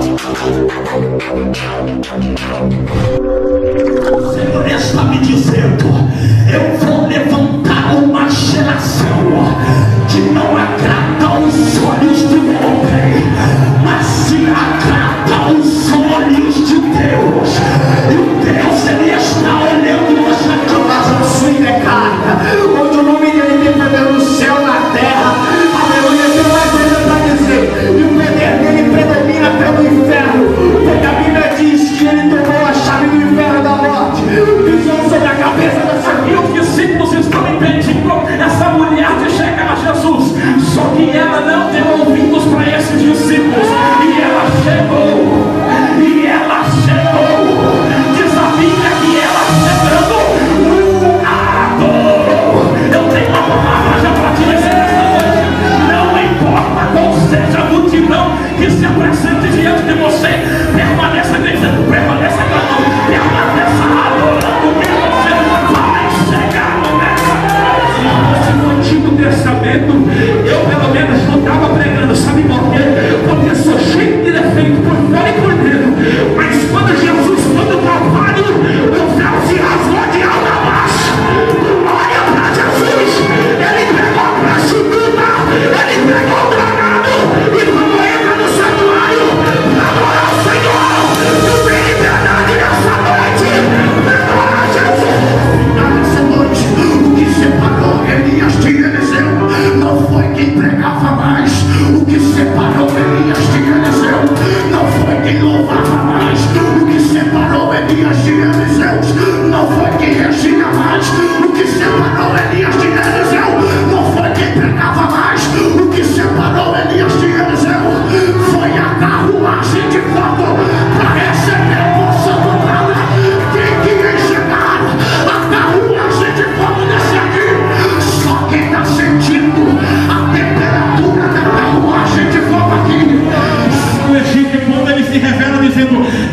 O Senhor está me dizendo: eu vou levantar uma geração que não agrada aos olhos.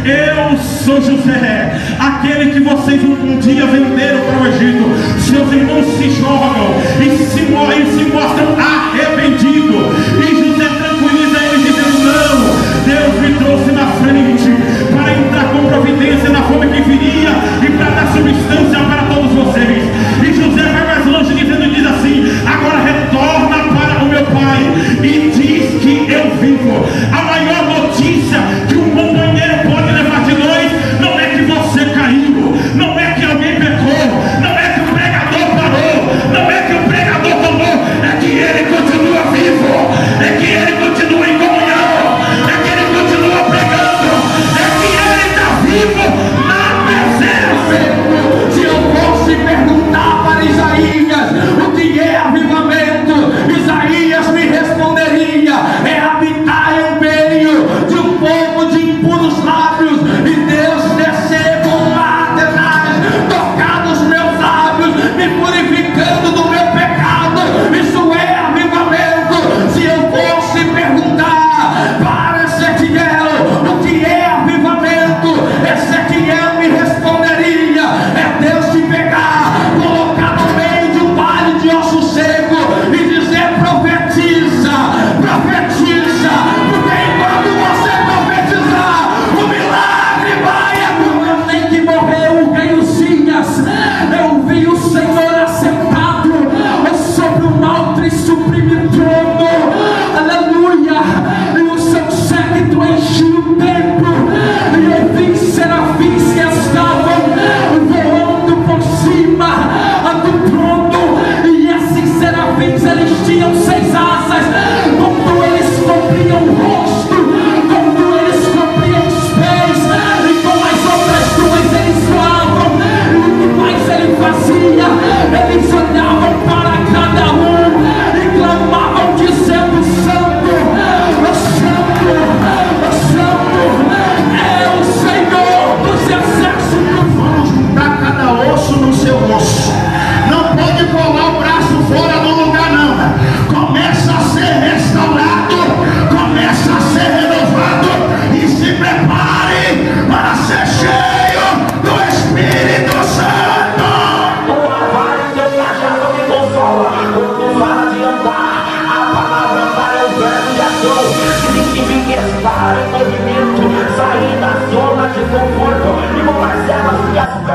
Eu sou José, aquele que vocês um dia venderam para o Egito. Seus irmãos se jogam e se, e se mostram arrependidos. E José tranquiliza eles, dizendo: Não, Deus me trouxe na frente para entrar com providência na fome que viria e para dar substância para todos vocês. E José vai mais longe, dizendo: Diz assim, agora retorna para o meu pai e diz que eu vivo.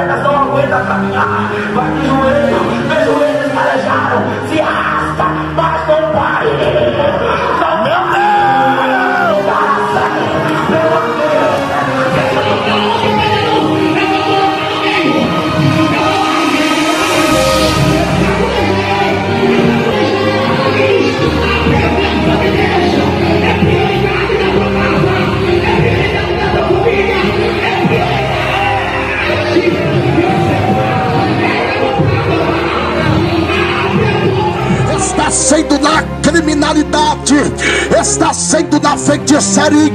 Pernas não aguentam caminhar. Vai de joelho, meus joelhos calejaram, se está sendo na feitiçaria,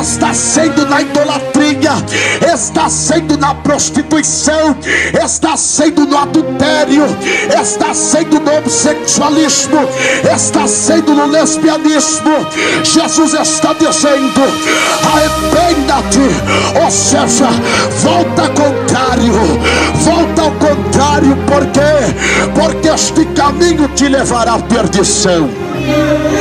está sendo na idolatria, está sendo na prostituição, está sendo no adultério, está sendo no homossexualismo, está sendo no lesbianismo. Jesus está dizendo: arrependa-te, ou seja, volta ao contrário, volta ao contrário, porque porque este caminho te levará à perdição. Yeah.